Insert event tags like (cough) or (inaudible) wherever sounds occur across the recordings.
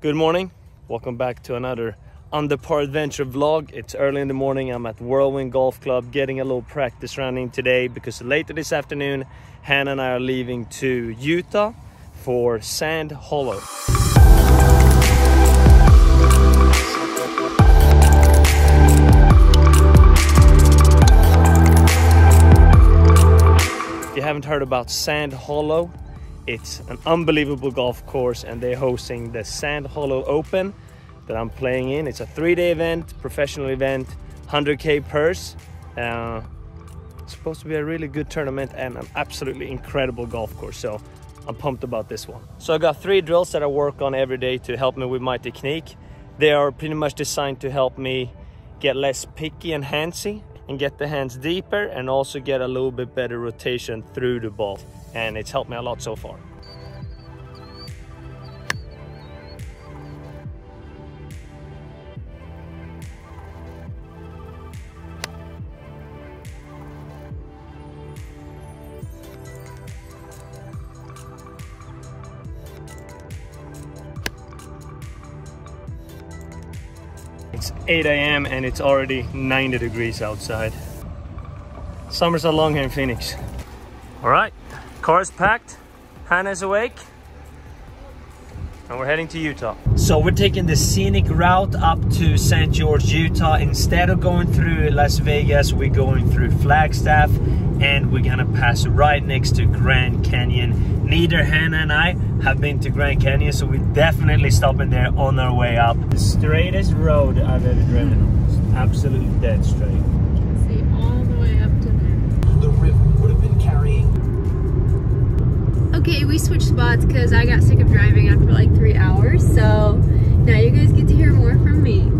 Good morning. Welcome back to another Under Par Adventure vlog. It's early in the morning. I'm at Whirlwind Golf Club getting a little practice running today because later this afternoon, Hannah and I are leaving to Utah for Sand Hollow. If you haven't heard about Sand Hollow, it's an unbelievable golf course and they're hosting the Sand Hollow Open that I'm playing in. It's a three-day event, professional event, 100k purse. Uh, it's supposed to be a really good tournament and an absolutely incredible golf course. So I'm pumped about this one. So I got three drills that I work on every day to help me with my technique. They are pretty much designed to help me get less picky and handsy and get the hands deeper and also get a little bit better rotation through the ball. And it's helped me a lot so far. It's 8 a.m. and it's already 90 degrees outside. Summers are long here in Phoenix. All right, car's packed, Hannah's awake, and we're heading to Utah. So we're taking the scenic route up to St. George, Utah. Instead of going through Las Vegas, we're going through Flagstaff and we're gonna pass right next to Grand Canyon. Neither Hannah and I have been to Grand Canyon, so we're definitely stopping there on our way up. The straightest road I've ever driven on. Absolutely dead straight. We switched spots because I got sick of driving after like three hours. So now you guys get to hear more from me.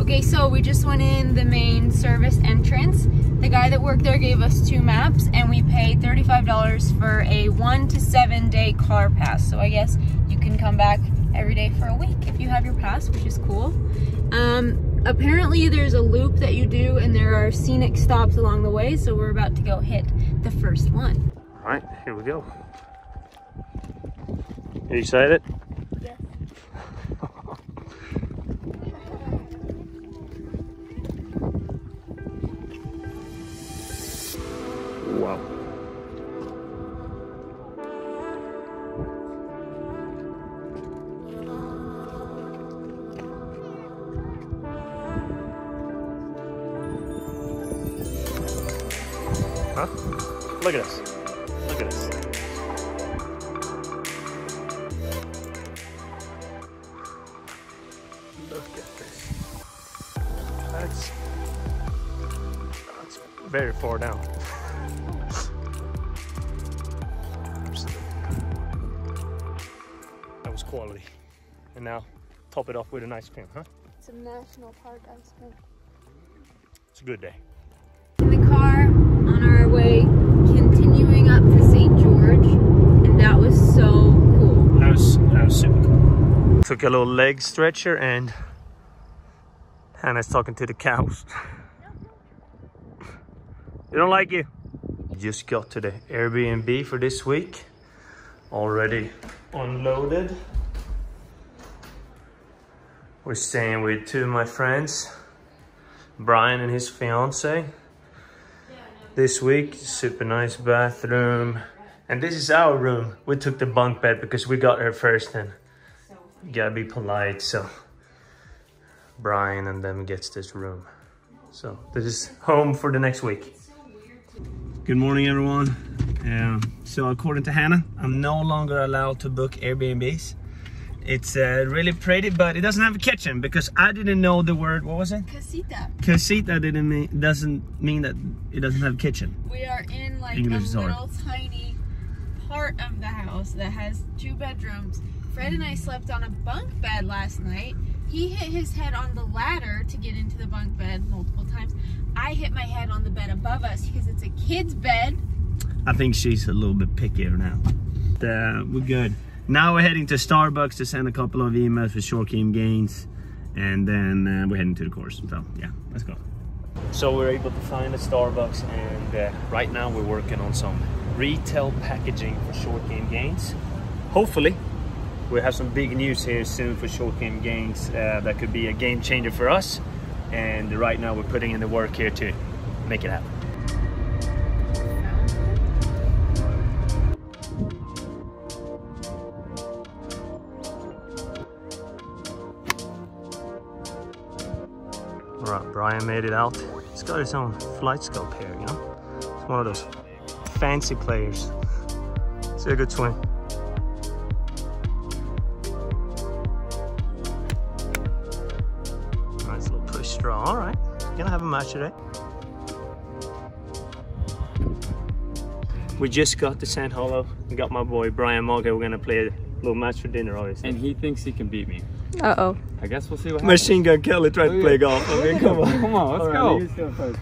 Okay, so we just went in the main service entrance. The guy that worked there gave us two maps and we paid $35 for a one to seven day car pass. So I guess you can come back every day for a week if you have your pass, which is cool. Um, apparently there's a loop that you do and there are scenic stops along the way. So we're about to go hit the first one. All right, here we go. You excited? Yes. (laughs) Wow. Huh? Look at this. Look at this. Very far down. That was quality. And now top it off with an ice cream, huh? It's a national park ice cream. It's a good day. In the car on our way, continuing up to St. George, and that was so cool. That was, that was super cool. Took a little leg stretcher and Hannah's talking to the cows. (laughs) they don't like you. Just got to the Airbnb for this week. Already unloaded. We're staying with two of my friends, Brian and his fiance. This week, super nice bathroom. And this is our room. We took the bunk bed because we got here first and you gotta be polite. So Brian and them gets this room. So this is home for the next week. Good morning, everyone. Um, so according to Hannah, I'm no longer allowed to book Airbnbs. It's uh, really pretty, but it doesn't have a kitchen because I didn't know the word. What was it? Casita. Casita didn't mean doesn't mean that it doesn't have a kitchen. We are in like English is a hard. little tiny part of the house that has two bedrooms. Fred and I slept on a bunk bed last night. He hit his head on the ladder to get into the bunk bed multiple times. I hit my head on the bed above us because it's a kid's bed. I think she's a little bit pickier now. Uh, we're good. Now we're heading to Starbucks to send a couple of emails for short game gains. And then uh, we're heading to the course. So yeah, let's go. So we're able to find a Starbucks and uh, right now we're working on some retail packaging for short game gains. Hopefully we have some big news here soon for short game gains uh, that could be a game changer for us. And right now we're putting in the work here to make it happen. All right, Brian made it out. He's got his own FlightScope here, you know? He's one of those fancy players. See a good swing. Gonna have a match today. We just got to Sand Hollow. We got my boy Brian Mogg. We're gonna play a little match for dinner, obviously. And he thinks he can beat me. Uh-oh. I guess we'll see what happens. Machine Gun Kelly tried to play oh, golf. Oh, I mean, come on. Come on, let's All right, go. you just go first.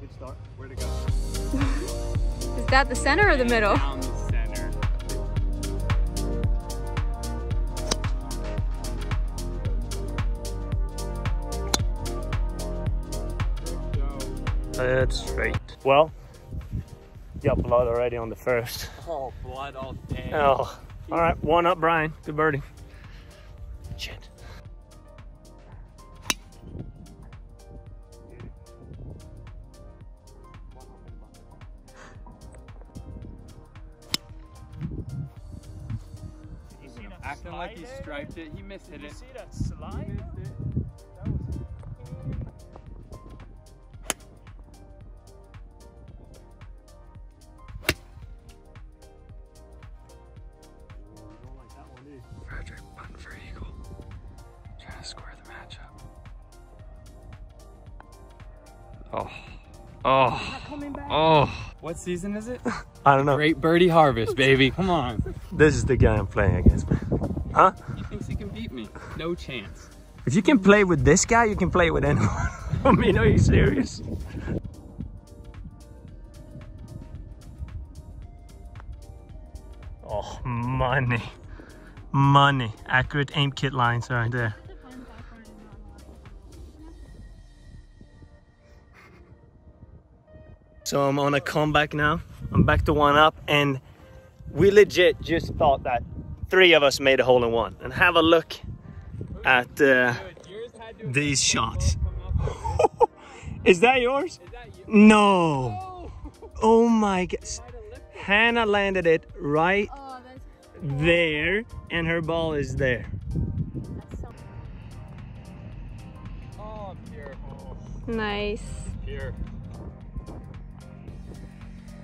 Good start. Where to go? Is that the center or the middle? That's straight. Well, got blood already on the first. Oh, blood all day. Oh, all right. One up, Brian. Good birdie. Shit. Acting like he striped it. He missed hit it. Oh. Oh. What season is it? (laughs) I don't know. Great birdie harvest, baby. Come on. This is the guy I'm playing against, man. Huh? He thinks he can beat me. No chance. If you can play with this guy, you can play with anyone. (laughs) I mean, are you serious? Oh, money. Money. Accurate aim kit lines right there. So I'm on a comeback now. I'm back to one up and we legit just thought that three of us made a hole in one. And have a look at uh, these shots. (laughs) Is that yours? No. Oh my god. Hannah landed it right Oh, there and her ball is there. Oh, nice. Pure.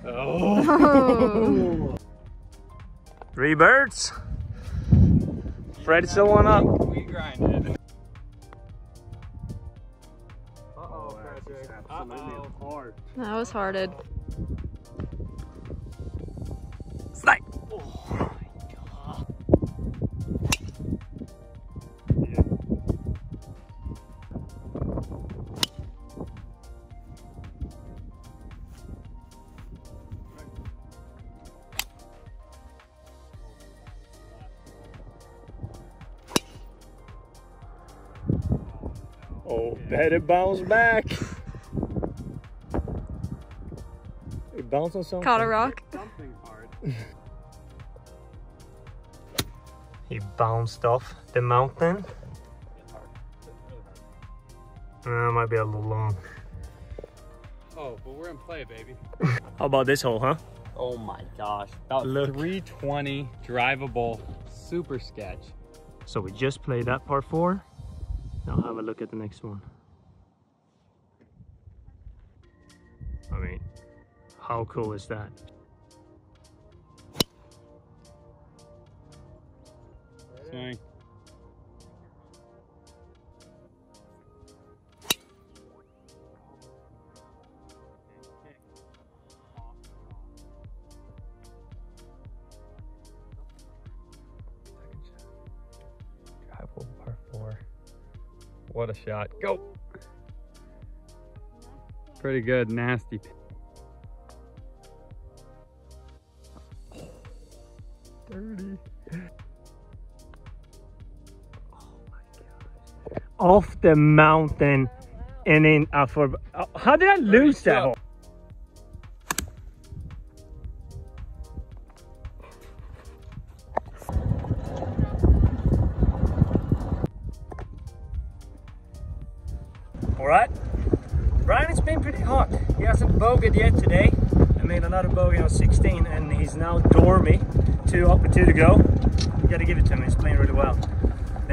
Oh. (laughs) Three birds. Fred's still one up. We grinded. Uh-oh, Patrick. Uh-oh. hard. That was hearted. Bet it bounced back. It bounced on something. Caught a rock. Something (laughs) hard. He bounced off the mountain. Uh, might be a little long. Oh, but we're in play, baby. (laughs) How about this hole, huh? Oh my gosh. About Look. 320 drivable super sketch. So we just played that part four. Now have a look at the next one. How cool is that? Swing. Drivable par four. What a shot. Go. Pretty good, nasty. off the mountain and then up for oh, how did i lose that hole? all right. Brian it's been pretty hot. He hasn't bogeyed yet today. I made another bogey on 16 and he's now dormy. Two up and two to go. You gotta give it to him. He's playing really well.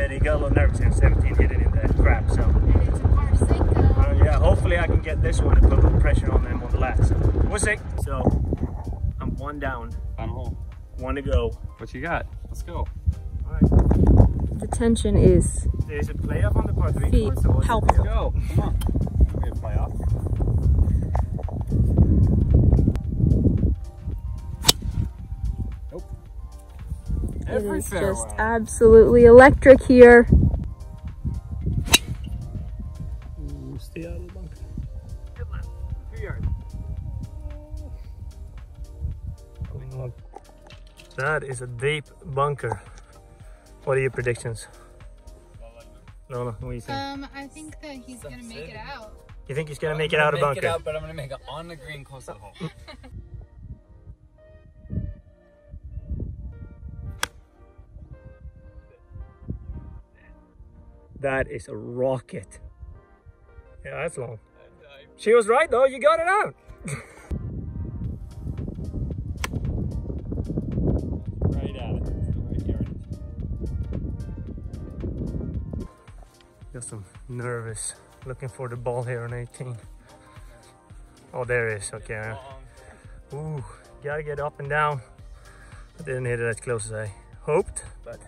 But he got a little nervous in 17 hitting in the crap, so. And it's a par six. Uh, yeah, hopefully I can get this one and put a little pressure on them on the last. So we'll see. So I'm one down, Final hole. one to go. What you got? Let's go. All right. The tension is There's a playoff on the par three Feet course, or what's the palpable. deal? Go. Come on. We play off. It Every is fairway. just absolutely electric here. Ooh, stay out of the bunker. Good man. Two yards. Oh, That is a deep bunker. What are your predictions? No, no, what do you think? Um, I think that he's gonna make it out. You think he's gonna make it out of Make bunker? it out, but I'm gonna make it on the green close to the (laughs) That is a rocket. Yeah, that's long. She was right though, you got it out. (laughs) Right at it. Right. Just some nervous looking for the ball here on 18. Oh, there it is. Okay. Ooh, gotta get up and down. I didn't hit it as close as I hoped, but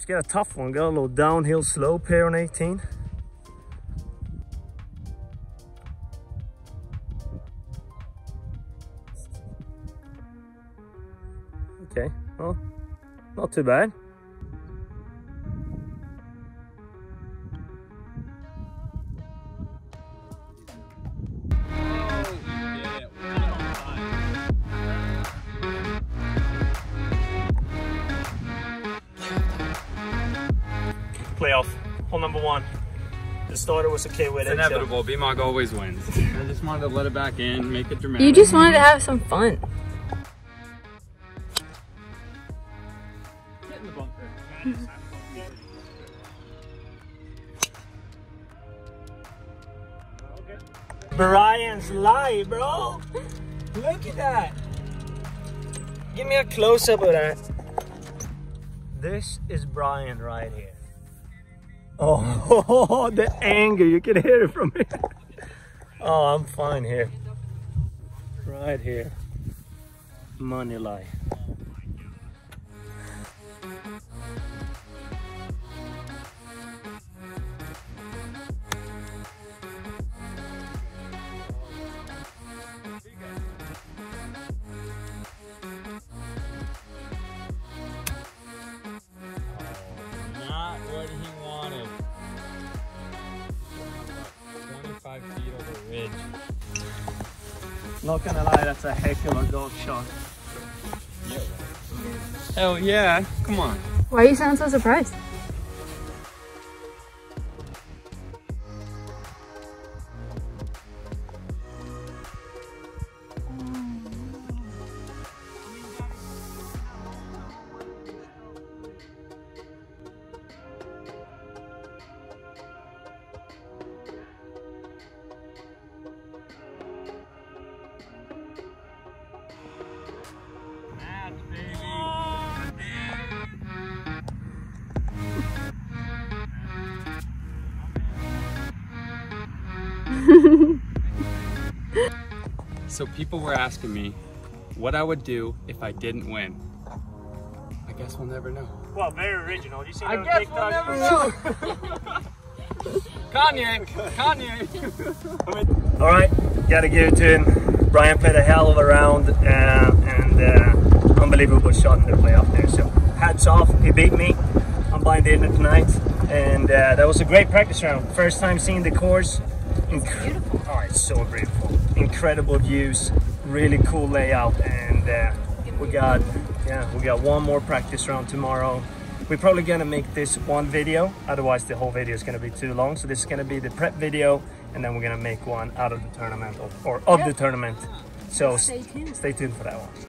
it's got a tough one. Got a little downhill slope here on 18. Okay, well, not too bad. Hole number one. The starter was okay with it. so- inevitable. BMOG always wins. I just wanted to let it back in, make it dramatic. You just wanted to have some fun. Get in the bunker. Brian's live, bro. Look at that. Give me a close up of that. This is Brian right here. Oh, (laughs) the anger. You can hear it from here. Oh, I'm fine here. Right here. Money lie. Not gonna lie, that's a heck of a golf shot. Hell yeah. Come on. Why you sound so surprised? So people were asking me what I would do if I didn't win. I guess we'll never know. Well, very original. You see I that on guess TikTok? we'll never know. (laughs) Kanye, Kanye. (laughs) All right, gotta give it to him. Brian played a hell of a round uh, and uh, unbelievable shot in the playoff there. So hats off, he beat me. I'm buying dinner tonight, and uh, that was a great practice round. First time seeing the course. It's beautiful. Oh, it's so beautiful. Incredible views, really cool layout, and uh, we got yeah we got one more practice round tomorrow. We're probably gonna make this one video, otherwise the whole video is gonna be too long. So this is gonna be the prep video, and then we're gonna make one out of the tournament or, or of the tournament. So Stay tuned. stay tuned for that one.